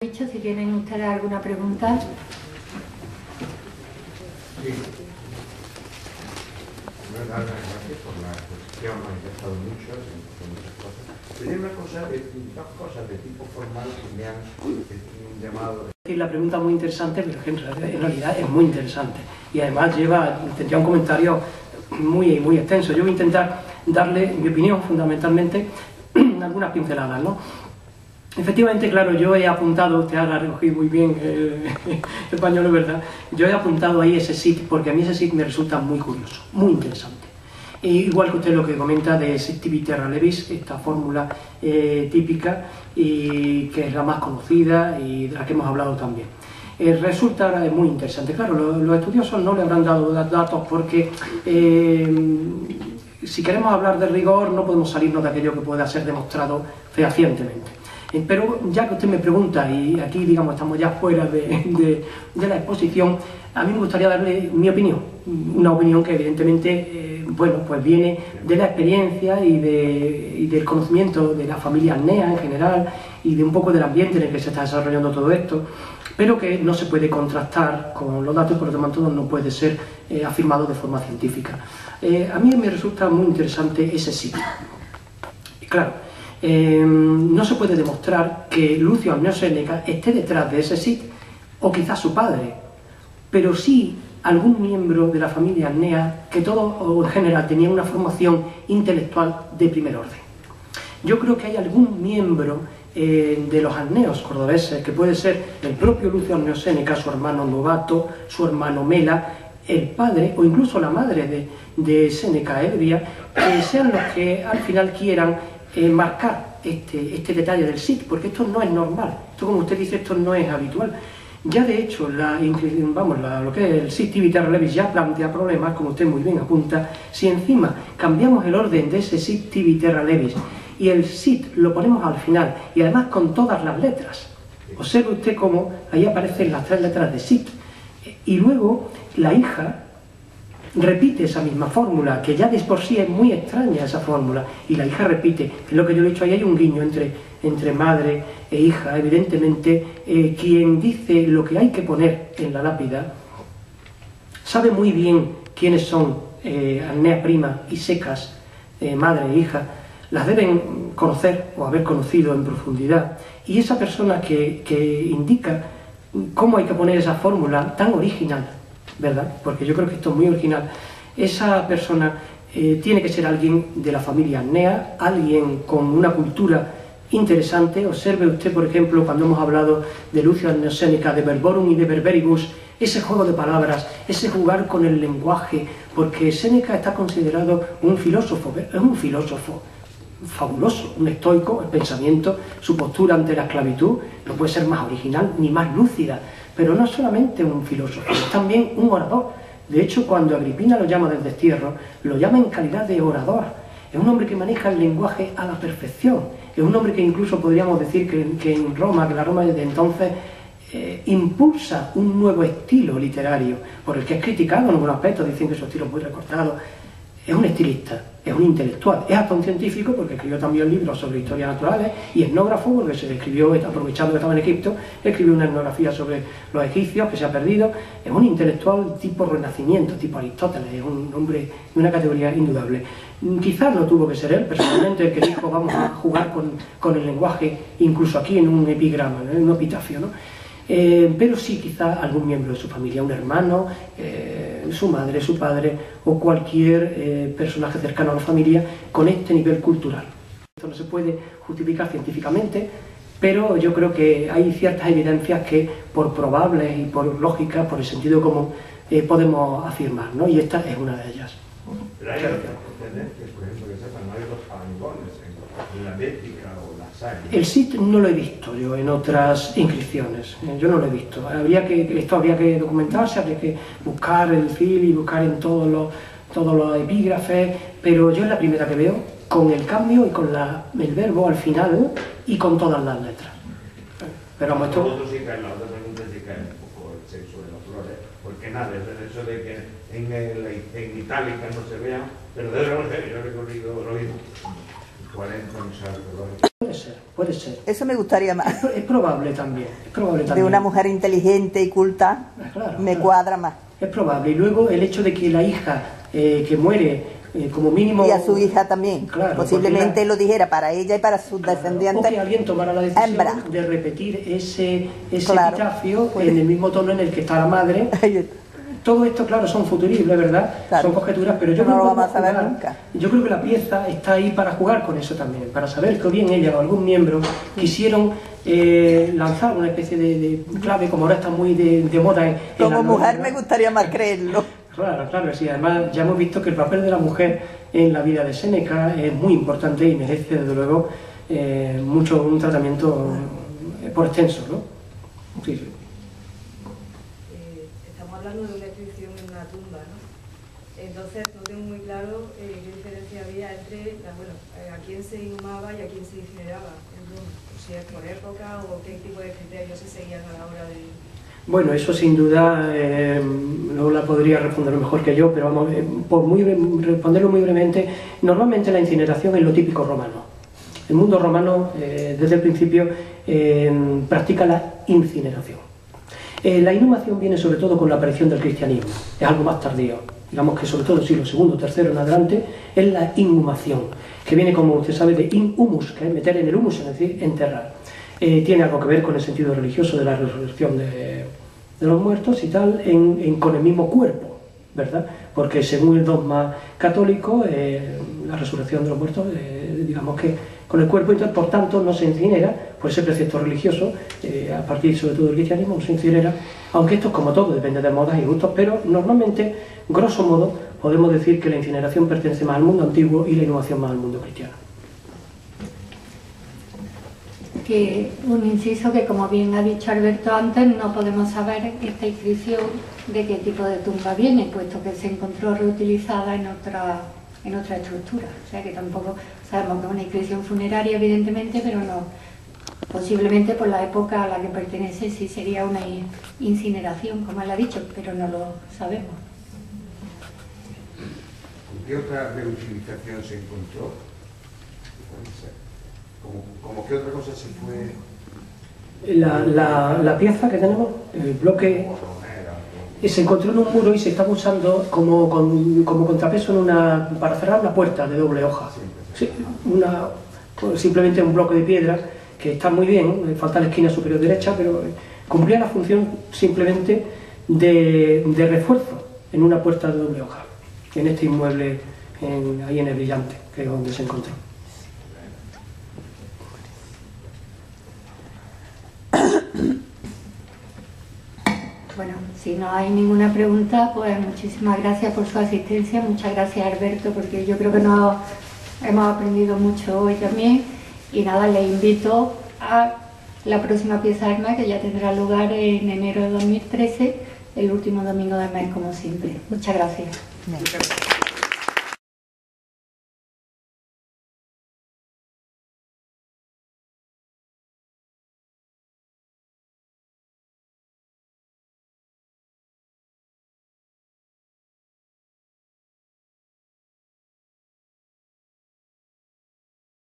dicho, si tienen ustedes alguna pregunta. Sí. Primero, dar las gracias por la exposición, me ha interesado mucho, en muchas cosas. Pero hay una cosa, de, dos cosas de tipo formal que me han llamado. La pregunta es muy interesante, pero que en realidad es muy interesante. Y además lleva, tendría un comentario muy, muy extenso. Yo voy a intentar darle mi opinión fundamentalmente algunas pinceladas, ¿no? Efectivamente, claro, yo he apuntado, usted ha recogido muy bien el, español, es verdad, yo he apuntado ahí ese SIT porque a mí ese SIT me resulta muy curioso, muy interesante. E igual que usted lo que comenta de Sectivi Terra Levis, esta fórmula eh, típica y que es la más conocida y de la que hemos hablado también. Eh, resulta muy interesante. Claro, los, estudiosos no le habrán dado datos porque eh, si queremos hablar de rigor no podemos salirnos de aquello que pueda ser demostrado fehacientemente. Eh, pero ya que usted me pregunta, y aquí digamos estamos ya fuera de, la exposición, a mí me gustaría darle mi opinión, una opinión que evidentemente eh, bueno, pues viene de la experiencia y, del conocimiento de la familia NEA en general y de un poco del ambiente en el que se está desarrollando todo esto, pero que no se puede contrastar con los datos, por lo tanto no puede ser eh, afirmado de forma científica. a mí me resulta muy interesante ese sitio. Claro, Em, no se puede demostrar que Lucio Anneo Seneca esté detrás de ese sit, o quizás su padre, pero sí algún miembro de la familia Annea que todo en general tenía una formación intelectual de primer orden. Yo creo que hay algún miembro eh, de los Anneos cordobeses, que puede ser el propio Lucio Anneo Seneca, su hermano Novato, su hermano Mela, el padre o incluso la madre de, de Seneca Ebria, que sean los que al final quieran eh, marcar este, este, detalle del SIT, porque esto no es normal. Esto, como usted dice, esto no es habitual. Ya de hecho, la, vamos, lo que es el SIT Tibitar Levis ya plantea problemas, como usted muy bien apunta, si encima cambiamos el orden de ese SIT Tibitar Levis y el SIT lo ponemos al final, y además con todas las letras. Observe usted cómo ahí aparecen las tres letras de SIT. Y luego la hija repite esa misma fórmula, que ya de por sí es muy extraña esa fórmula, y la hija repite, lo que yo he dicho, ahí hay un guiño entre, entre madre e hija, evidentemente, eh, quien dice lo que hay que poner en la lápida, sabe muy bien quiénes son eh, prima y secas, eh, madre e hija, las deben conocer o haber conocido en profundidad, y esa persona que, que indica cómo hay que poner esa fórmula tan original, ¿verdad? Porque yo creo que esto es muy original. Esa persona eh, tiene que ser alguien de la familia Nea, alguien con una cultura interesante. Observe usted, por ejemplo, cuando hemos hablado de Lucio Séneca, de Verborum y de Berberibus, ese juego de palabras, ese jugar con el lenguaje, porque Séneca está considerado un filósofo, es un filósofo fabuloso, un estoico, el pensamiento, su postura ante la esclavitud no puede ser más original ni más lúcida, pero no solamente un filósofo, es también un orador. De hecho, cuando Agripina lo llama del destierro, lo llama en calidad de orador. Es un hombre que maneja el lenguaje a la perfección. Es un hombre que incluso podríamos decir que, en Roma, que la Roma desde entonces eh, impulsa un nuevo estilo literario, por el que es criticado en algunos aspectos, dicen que su estilo es muy recortado. Es un estilista, es un intelectual, es hasta un científico porque escribió también libros sobre historias naturales y etnógrafo porque se escribió, aprovechando que estaba en Egipto, escribió una etnografía sobre los egipcios que se ha perdido, es un intelectual tipo renacimiento, tipo Aristóteles, es un hombre de una categoría indudable. Quizás no tuvo que ser él personalmente el que dijo vamos a jugar con, el lenguaje, incluso aquí en un epigrama, en un epitafio, ¿no? Eh, pero sí quizá algún miembro de su familia, un hermano, eh, su madre, su padre o cualquier eh, personaje cercano a la familia con este nivel cultural. Esto no se puede justificar científicamente, pero yo creo que hay ciertas evidencias que por probables y por lógica, por el sentido común, podemos afirmar, ¿no? y esta es una de ellas. Pero hay tendencias, por ejemplo, que sepan, no hay parangones en la bética el SIT no lo he visto yo en otras inscripciones, eh, yo no lo he visto. Habría que, esto habría que documentarse, habría que buscar el FIL y buscar en todos los, todos los epígrafes, pero yo es la primera que veo con el cambio y con la, el verbo al final y con todas las letras. Pero vamos, esto... el porque nada, es eso de que en, el, en itálica no se vea, pero de verdad yo he recorrido lo mismo, 40 años, puede ser, puede ser. Eso me gustaría más. Es, es probable también, es probable De también. una mujer inteligente y culta, Ah, claro, me claro. cuadra más. Es probable. Y luego el hecho de que la hija eh, que muere, eh, como mínimo... Y a su hija también. Claro, Posiblemente la- lo dijera para ella y para sus Claro, descendientes. O que alguien tomara la decisión hembra. de repetir ese, ese Claro. epitafio Puede. en el mismo tono en el que está la madre. Todo esto, claro, son futuribles, ¿verdad? Claro. Son conjeturas, pero yo No creo lo que vamos a saber jugar- nunca. Yo creo que la pieza está ahí para jugar con eso también, para saber que o bien ella o algún miembro quisieron eh, lanzar una especie de, de clave, como ahora está muy de, de moda en, Como mujer me gustaría más creerlo. Claro, claro, sí. Además, ya hemos visto que el papel de la mujer en la vida de Séneca es muy importante y merece, desde luego, eh, mucho un tratamiento eh, por extenso, ¿no? Sí, sí. eh, estamos hablando de una inscripción en una tumba, ¿no? Entonces no tengo muy claro eh, qué diferencia había entre la- bueno, eh, a quién se inhumaba y a quién se incineraba. O si es por época o qué tipo de criterios se seguían a la hora de... Bueno, eso sin duda eh, no la podría responder mejor que yo, pero vamos, eh, por muy responderlo muy brevemente, normalmente la incineración es lo típico romano. El mundo romano, eh, desde el principio, eh, practica la incineración. La inhumación viene sobre todo con la aparición del cristianismo, es algo más tardío. Digamos que sobre todo el siglo II, III en adelante, es la inhumación, que viene, como usted sabe, de inhumus, que es meter en el humus, es decir, enterrar. Eh, tiene algo que ver con el sentido religioso de la resurrección de, los muertos y tal, en- con el mismo cuerpo, ¿verdad? Porque según el dogma católico, eh, la resurrección de los muertos, eh, digamos que con el cuerpo, entonces, por tanto, no se incinera, por ese precepto religioso, eh, a partir sobre todo del cristianismo, no se incinera, aunque esto es como todo, depende de modas y gustos, pero normalmente, grosso modo, podemos decir que la incineración pertenece más al mundo antiguo y la inhumación más al mundo cristiano. Que un inciso que, como bien ha dicho Alberto antes, no podemos saber esta inscripción de qué tipo de tumba viene, puesto que se encontró reutilizada en otra, en otra estructura. O sea que tampoco sabemos que es una inscripción funeraria, evidentemente, pero no. Posiblemente por la época a la que pertenece sí sería una in- incineración, como él ha dicho, pero no lo sabemos. ¿Qué otra reutilización se encontró? ¿Cómo, cómo qué otra cosa se fue? La, la- la pieza que tenemos, el bloque, se encontró en un muro y se estaba usando como, con- como contrapeso en una, para cerrar una puerta de doble hoja. Sí, una, pues, simplemente un bloque de piedra que está muy bien, falta la esquina superior derecha, pero cumplía la función simplemente de, de refuerzo en una puerta de doble hoja, en este inmueble en- ahí en el Brillante, que es donde se encontró. Si no hay ninguna pregunta, pues muchísimas gracias por su asistencia, muchas gracias Alberto, porque yo creo que nos hemos aprendido mucho hoy también. Y nada, les invito a la próxima pieza arma que ya tendrá lugar en enero de 2013, el último domingo del mes, como siempre. Muchas gracias. Venga.